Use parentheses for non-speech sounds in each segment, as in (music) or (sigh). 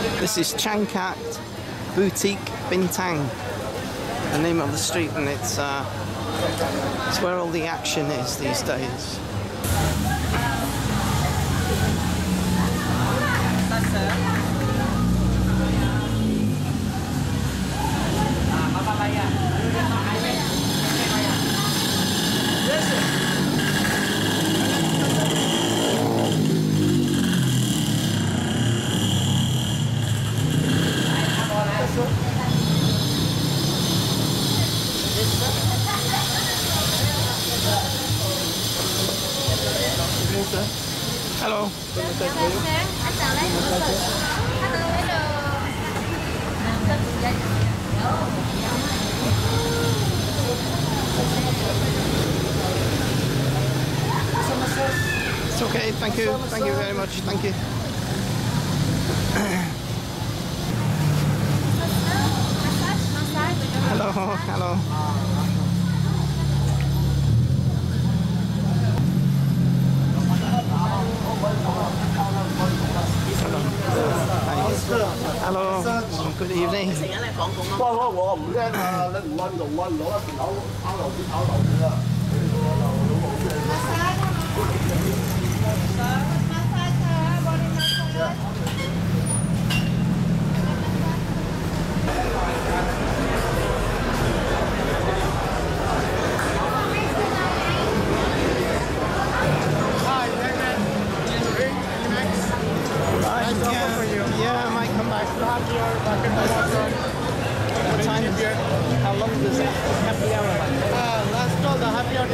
This is Changkat Bukit Bintang, the name of the street, and it's uh, it's where all the action is these days. It's okay. Thank you. Thank you very much. Thank you. Hello. Hello. Hello. Good evening. 我我我唔聽啊！你唔運動運，攞一條口拋落啲跑道。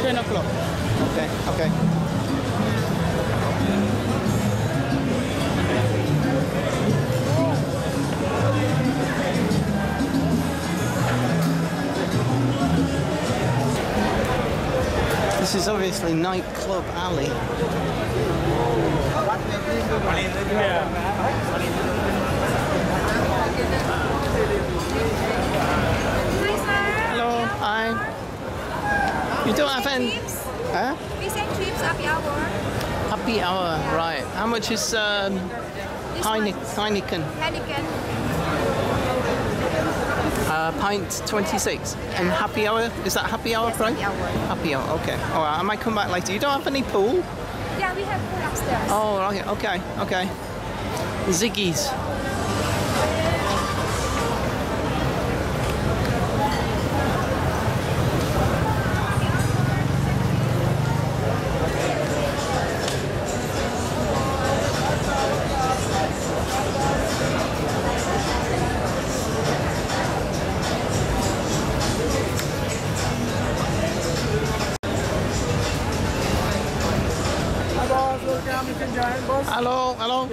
10 o'clock. Okay, okay. This is obviously nightclub alley. Hello, hi. Trips. huh? We send trips happy hour. Happy hour, right. How much is um, Heine- Heineken? Heineken. Uh, pint 26. And happy hour? Is that happy hour Yes, price? happy hour. Happy hour, okay. All right, I might come back later. You don't have any pool? Yeah, we have pool upstairs. Oh, okay, okay, okay. Ziggy's.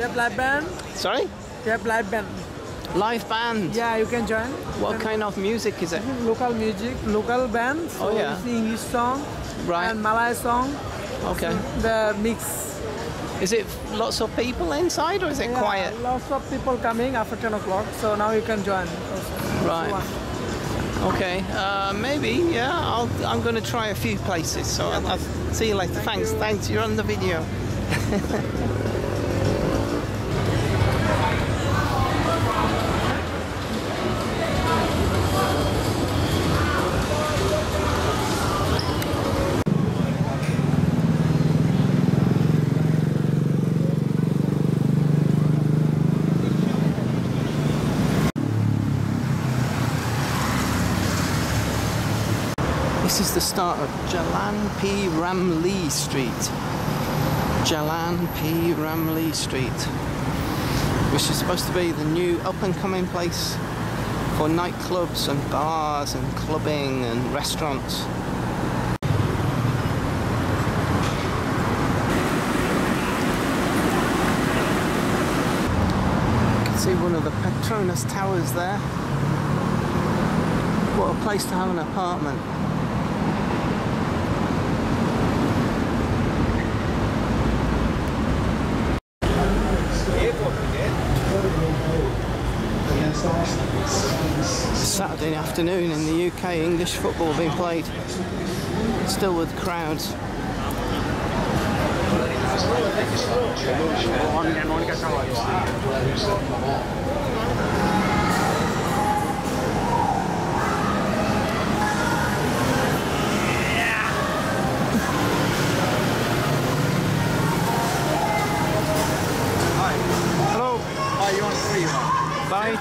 Have live band. Sorry? Live band. Live band. Yeah, you can join. What kind of music is it? Local music, local band. So Oh, yeah. English song Right. and Malay song. Okay. The mix. Is it lots of people inside or is it Yeah, quiet? Lots of people coming after 10 o'clock. So now you can join. also. Right. Okay. Uh, maybe. Yeah. I'll, I'm going to try a few places. So I'll, I'll see you later. Thanks. Thanks. You're on the video. (laughs) This is the start of Jalan P. Ramlee Street. Jalan P. Ramlee Street, which is supposed to be the new up and coming place for nightclubs and bars and clubbing and restaurants. You can see one of the Petronas towers there. What a place to have an apartment. Saturday afternoon in the UK, English football being played. Still with crowds.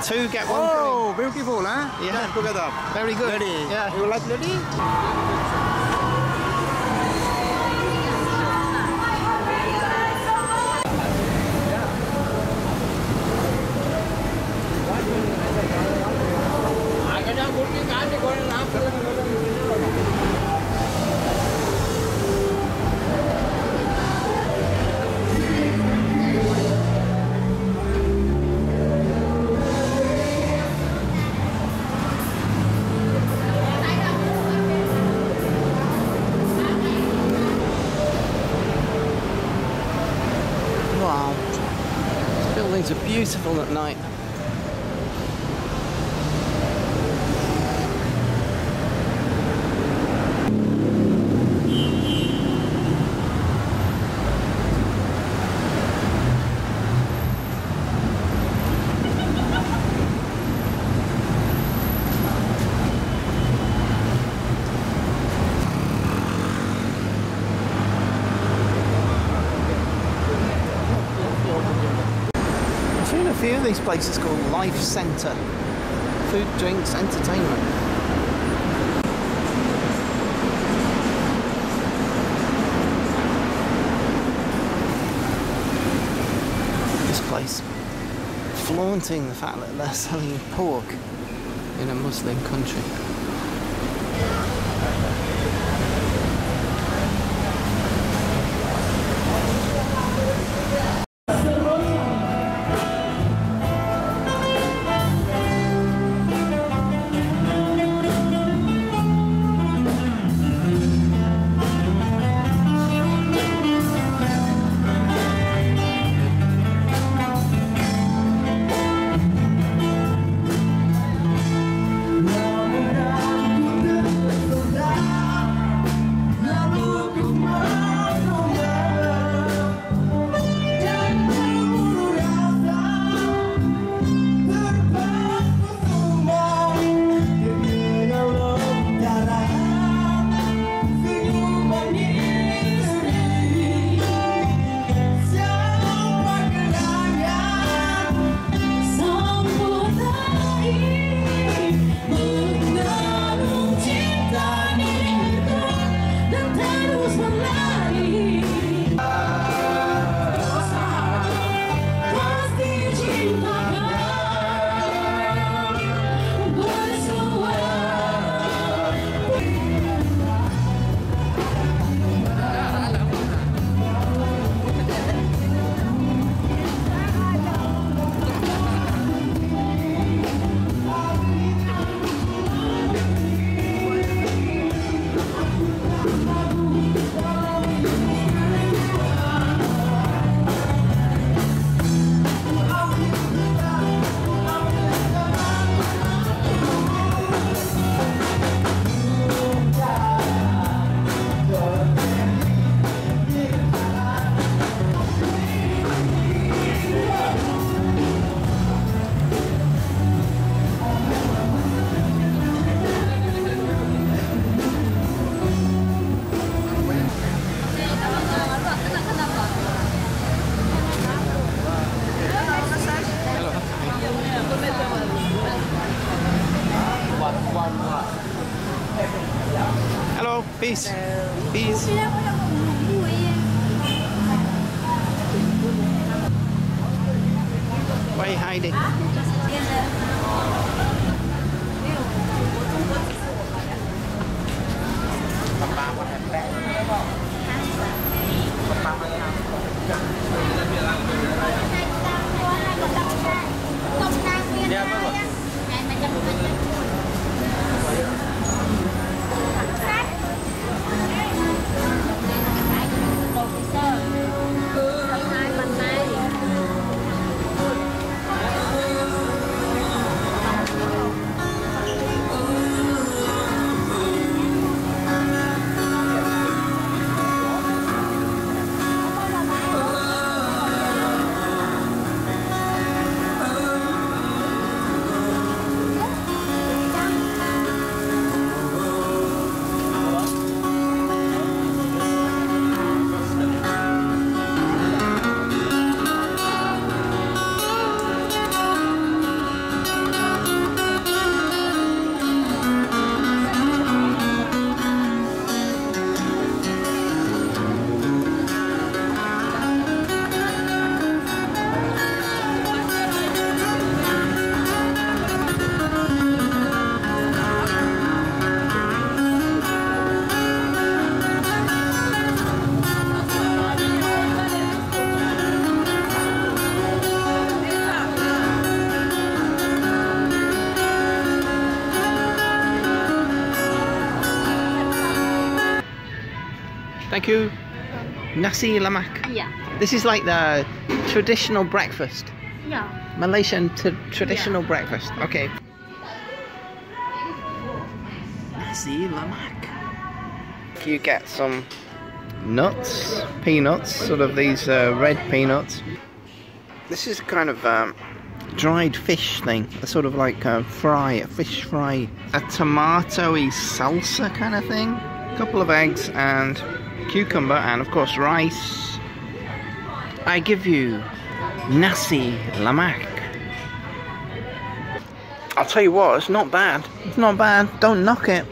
Two, get one Oh, beautiful, huh? free. Yeah, Together. very good. Ready? Yeah. You like ready? Buildings are beautiful at night. Of these places called Life Centre. Food, drinks, entertainment. This place flaunting the fact that they're selling pork in a Muslim country. Peace. Peace. Why are you hiding? Thank you. Nasi lemak. Yeah. This is like the traditional breakfast. Yeah. Malaysian t- traditional breakfast. Okay. Nasi lemak. You get some nuts, peanuts, sort of these uh, red peanuts. This is kind of um, dried fish thing, a sort of like a fry, a fish fry, a tomatoey salsa kind of thing. A couple of eggs and cucumber, and of course rice. I give you nasi lemak. I'll tell you what, it's not bad. It's not bad. Don't knock it.